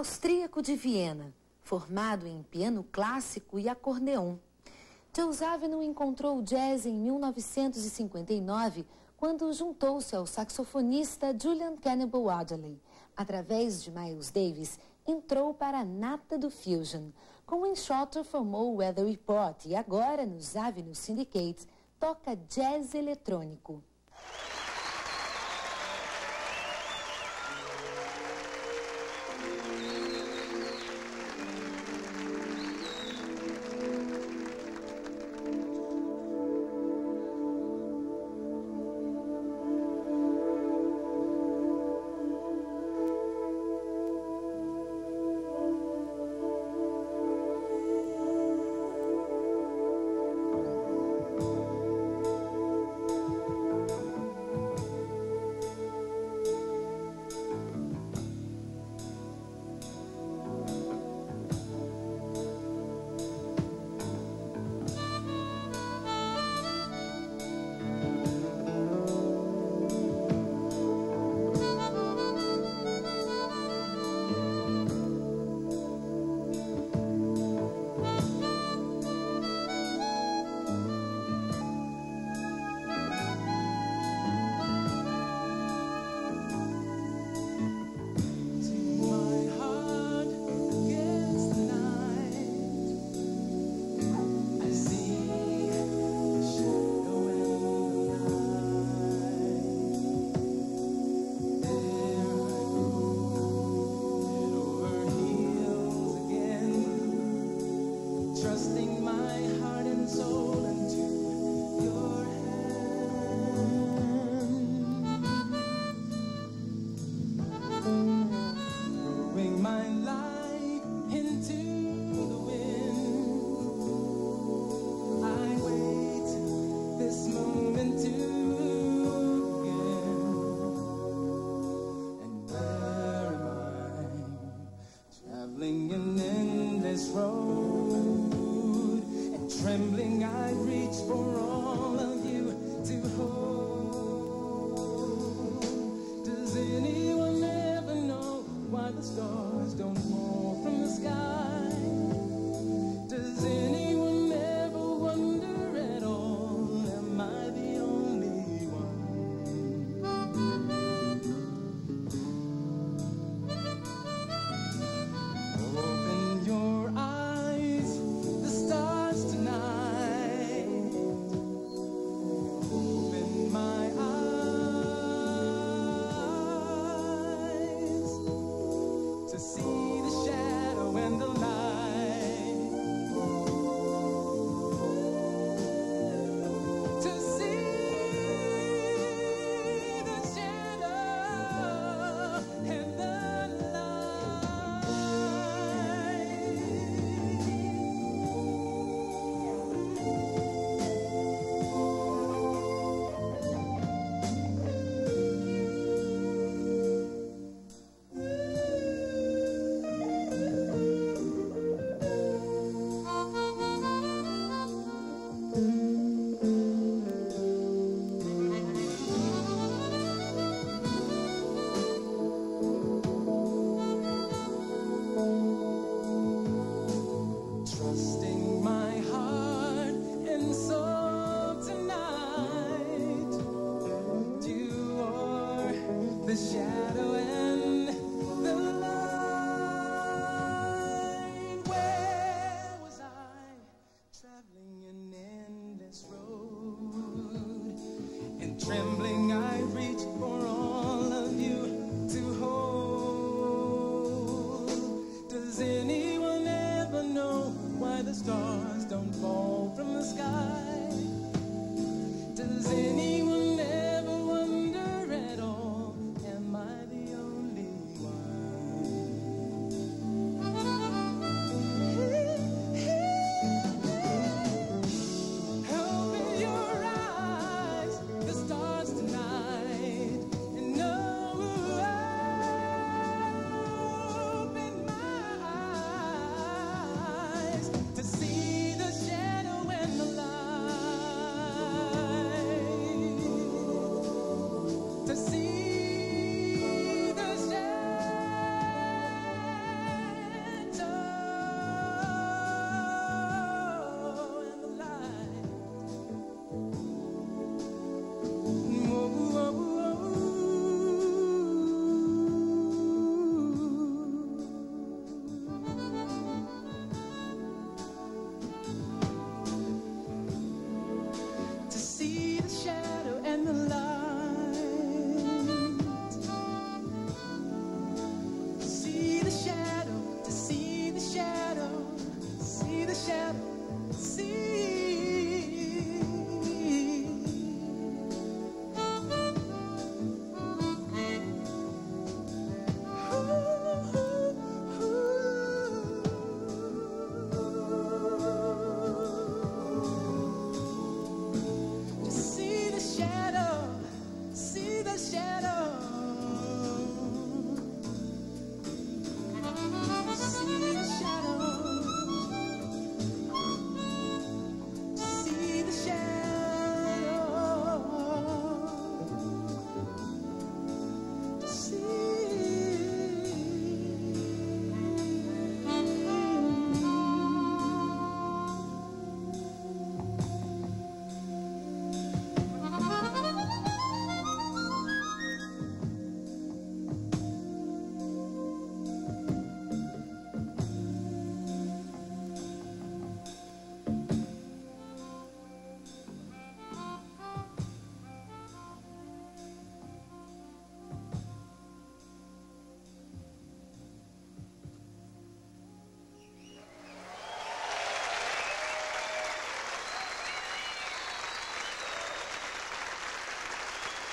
austríaco de Viena, formado em piano clássico e acordeon. Zawinul encontrou o jazz em 1959, quando juntou-se ao saxofonista Julian Cannibal Adderley. Através de Miles Davis, entrou para a nata do fusion. Com Enxotter formou o Weather Report e agora, nos Avenue Syndicate, toca jazz eletrônico.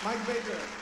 Mike Baker.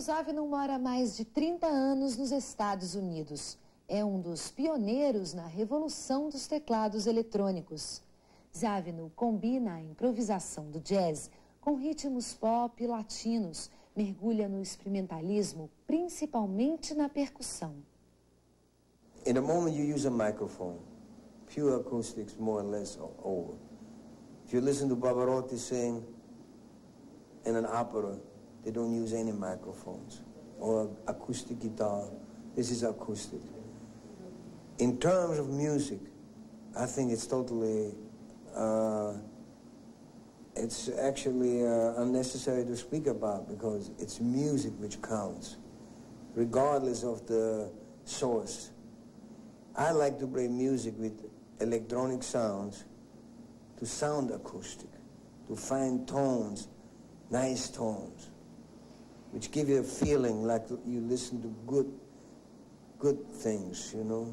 Zavino mora há mais de 30 anos nos Estados Unidos. É um dos pioneiros na revolução dos teclados eletrônicos. Zavino combina a improvisação do jazz com ritmos pop e latinos, mergulha no experimentalismo, principalmente na percussão. In the moment you use a microphone, pure acoustics more or less over. If you listen to Pavarotti sing in an opera, They don't use any microphones or acoustic guitar. This is acoustic. In terms of music, I think it's totally uh, it's actually uh, unnecessary to speak about because it's music which counts, regardless of the source. I like to play music with electronic sounds to sound acoustic, to find tones, nice tones, which give you a feeling like you listen to good, good things, you know.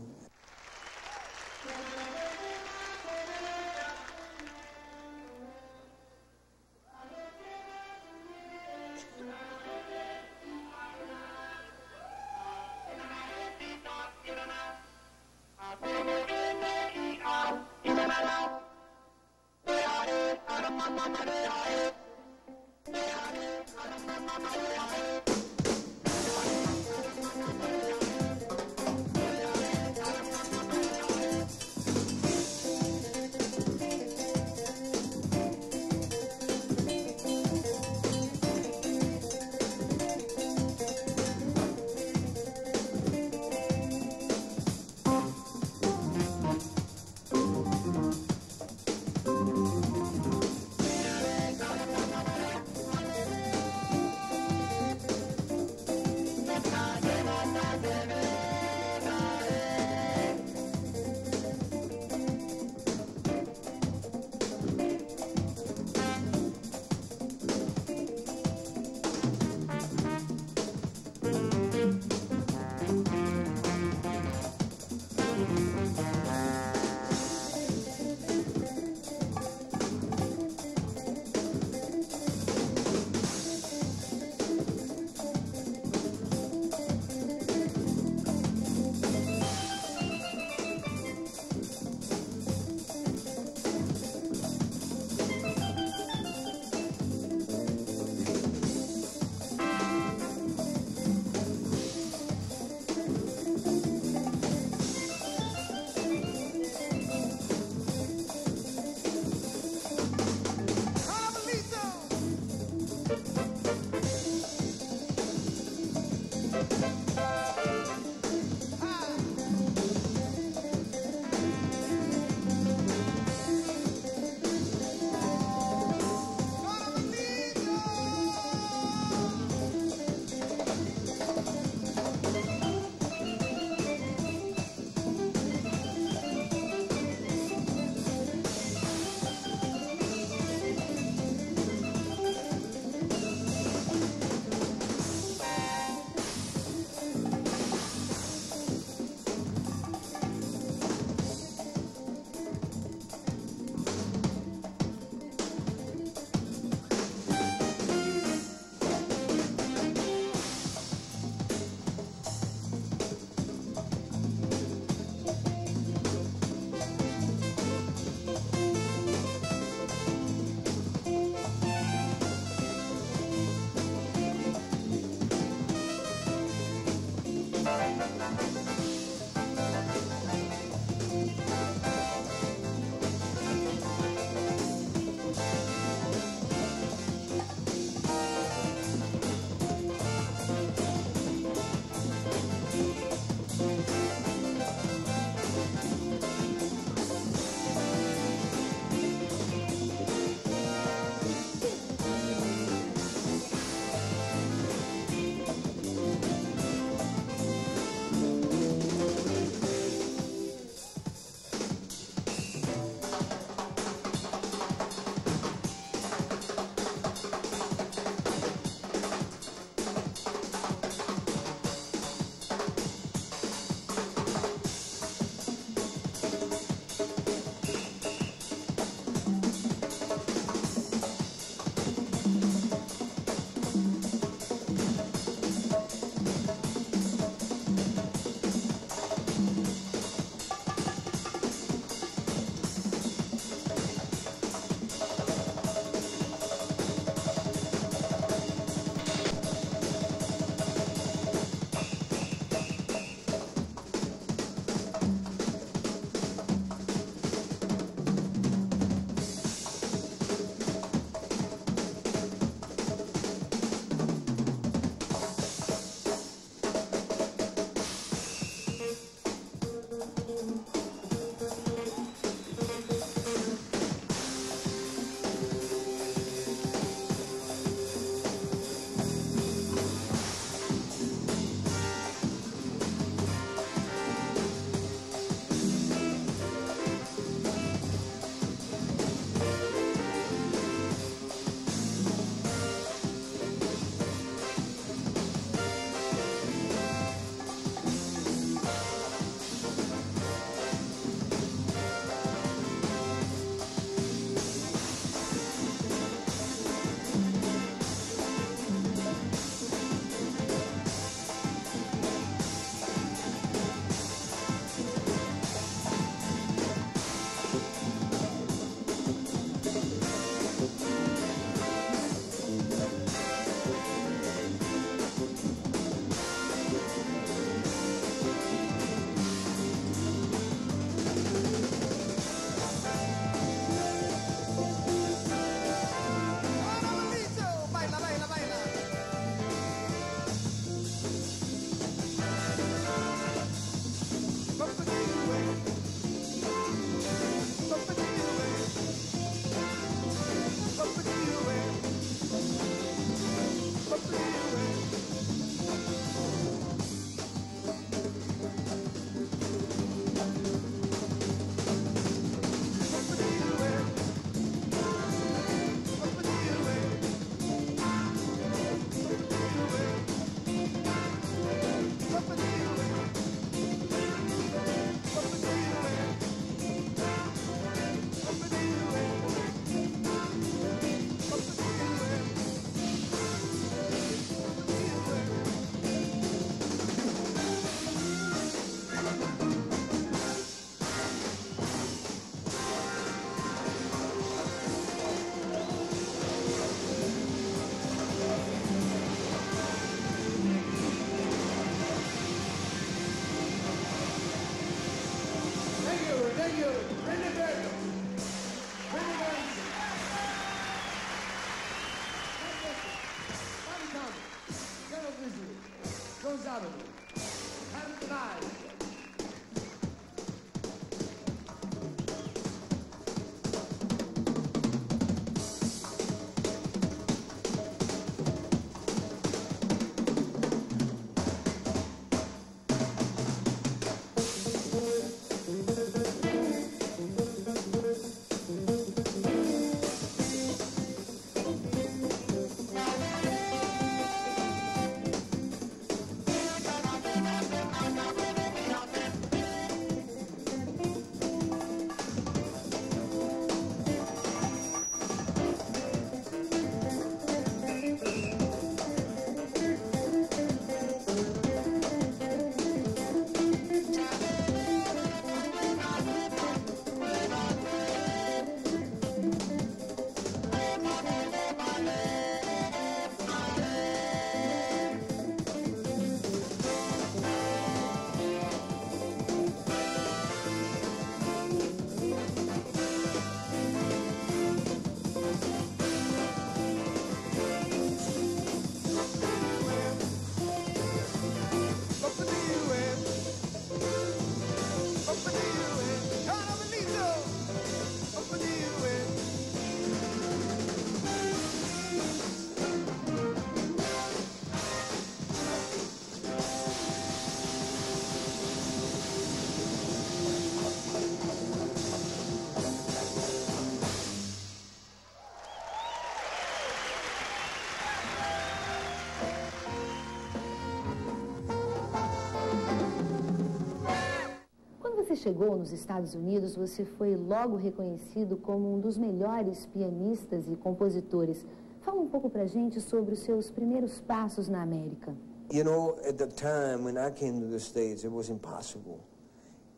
Chegou nos Estados Unidos, você foi logo reconhecido como um dos melhores pianistas e compositores. Fala um pouco pra gente sobre os seus primeiros passos na América. You know, at the time when I came to the States, it was impossible.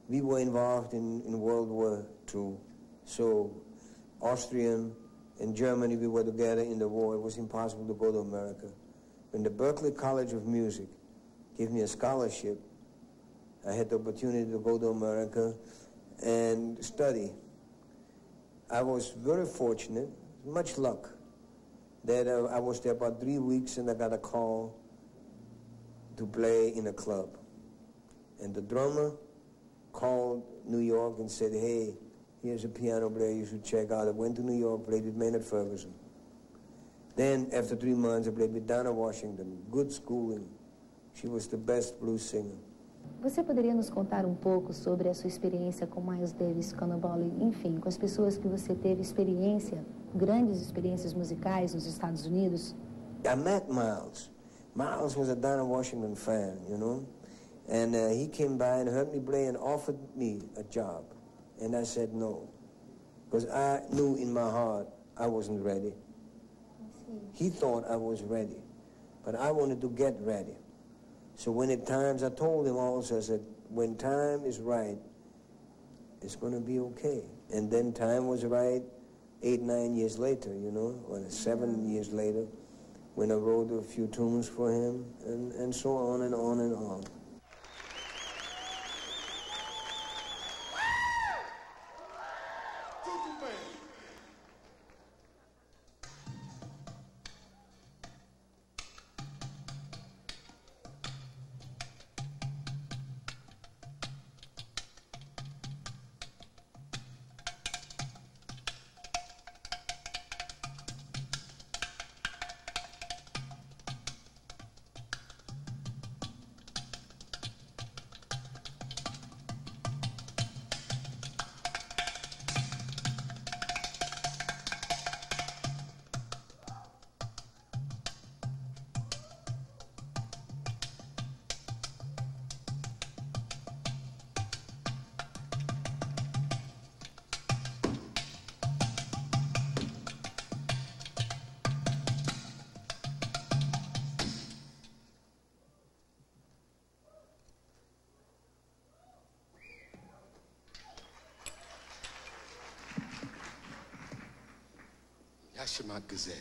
We were involved in, in World War II, so Austrian and Germany, we were together in the war. It was impossible to go to America. When the Berklee College of Music gave me a scholarship, I had the opportunity to go to America and study. I was very fortunate, much luck, that I was there about three weeks and I got a call to play in a club. And the drummer called New York and said, hey, here's a piano player you should check out. I went to New York, played with Maynard Ferguson. Then, after three months, I played with Dinah Washington, good schooling. She was the best blues singer. Você poderia nos contar um pouco sobre a sua experiência com Miles Davis, Cannonball, enfim, com as pessoas que você teve experiência, grandes experiências musicais nos Estados Unidos? I met Miles. Miles was a Donna Washington fan, you know? And uh, he came by and heard me play and offered me a job. And I said no. Because I knew in my heart I wasn't ready. He thought I was ready. But I wanted to get ready. So when at times I told him also, I said, when time is right, it's going to be okay. And then time was right eight, nine years later, you know, or seven years later, when I wrote a few tunes for him, and, and so on and on and on. Hashemat Gezer.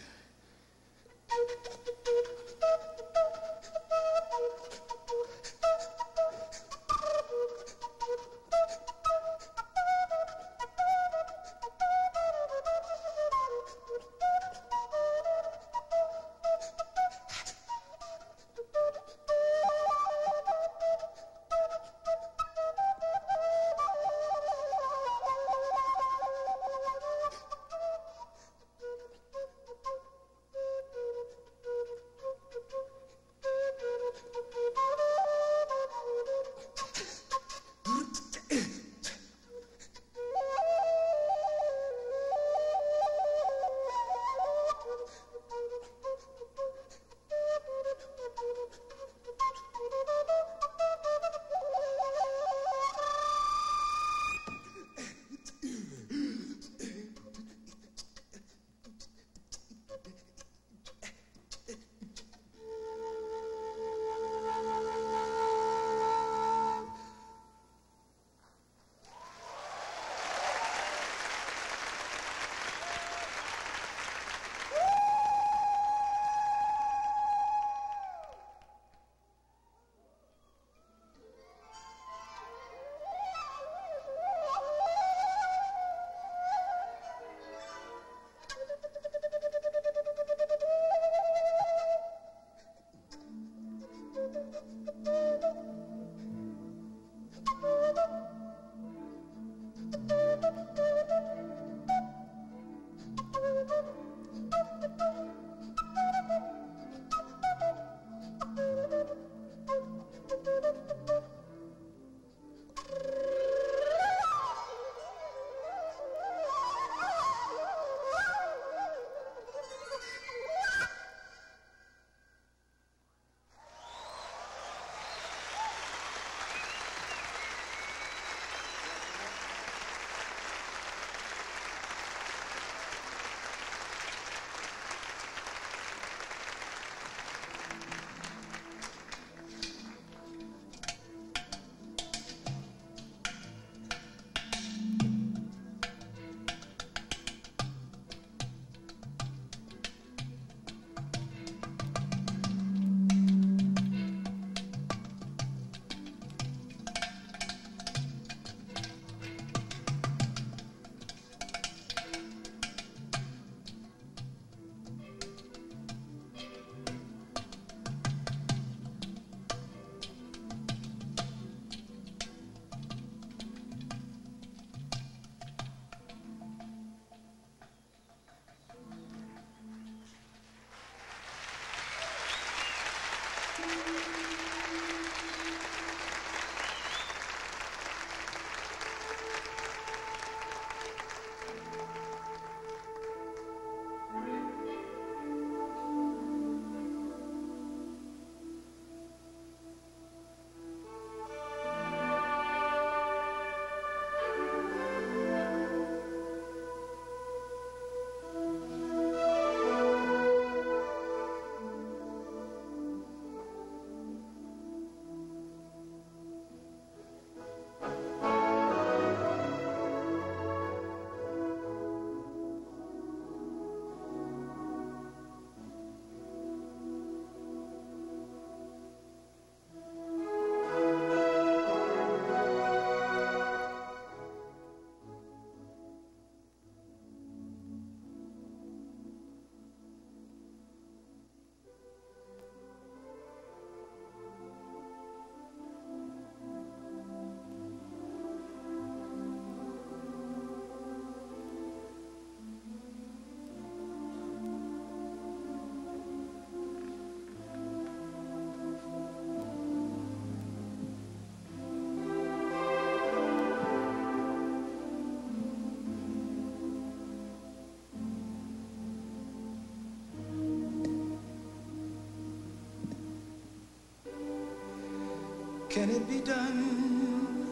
Can it be done?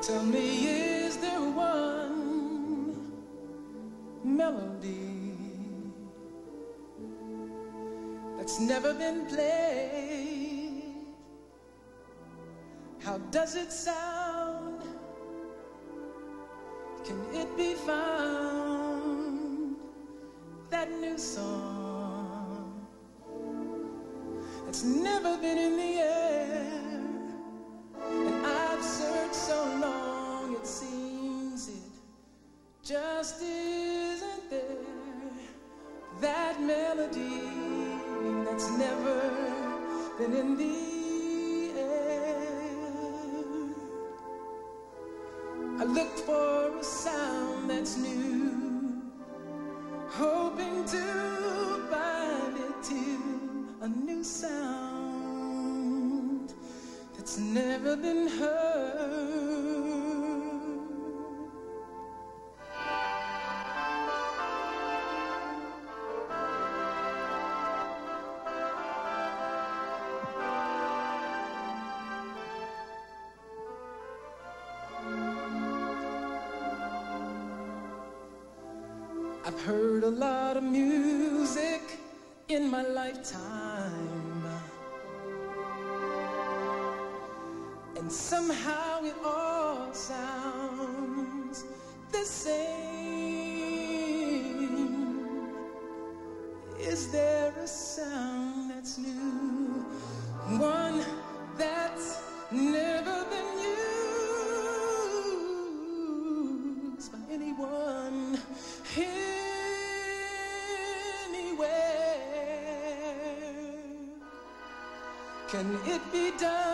Tell me, is there one melody that's never been played? How does it sound? Can it be found? That's never been in the air. And I've searched so long, it seems it just isn't there. That melody that's never been in the air. I looked for a sound that's new, never been heard. And somehow it all sounds the same. Is there a sound that's new? One that's never been used by anyone anywhere. Can it be done?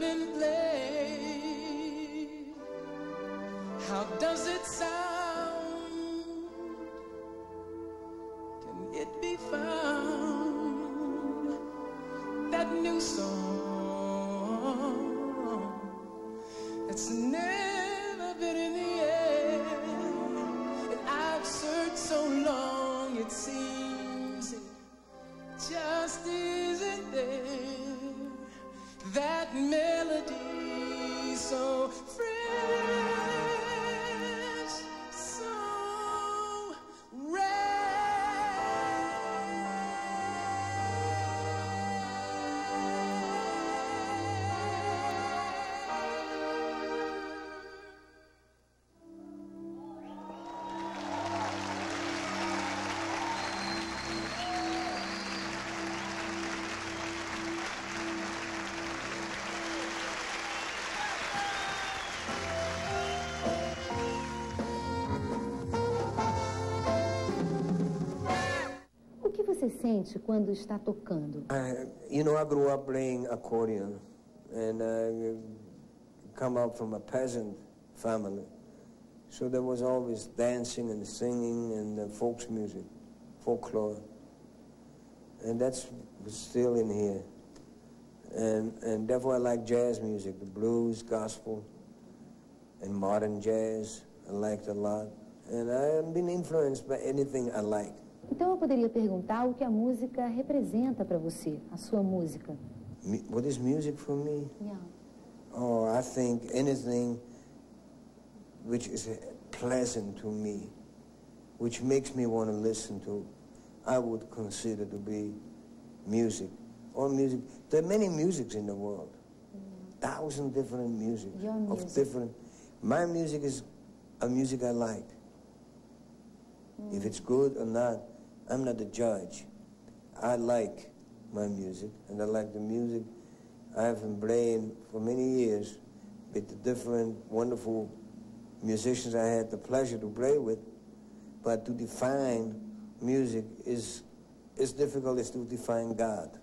Never been você sente quando está tocando? I, you know, I grew up playing accordion, and I come up from a peasant family. So there was always dancing and singing and folk music, folklore. And that's still in here. And, and therefore I like jazz music, the blues, gospel, and modern jazz. I liked a lot. And I have been influenced by anything I like. Então eu poderia perguntar o que a música representa para você, a sua música. What is music for me? Yeah. Oh, I think anything which is pleasant to me, which makes me want to listen to, I would consider to be music. Or music. There are many musics in the world. Mm. Thousand different music. Music. Of different. My music is a music I like. Mm. If it's good or not, I'm not a judge. I like my music, and I like the music I have been playing for many years with the different wonderful musicians I had the pleasure to play with. But to define music is as difficult as to define God.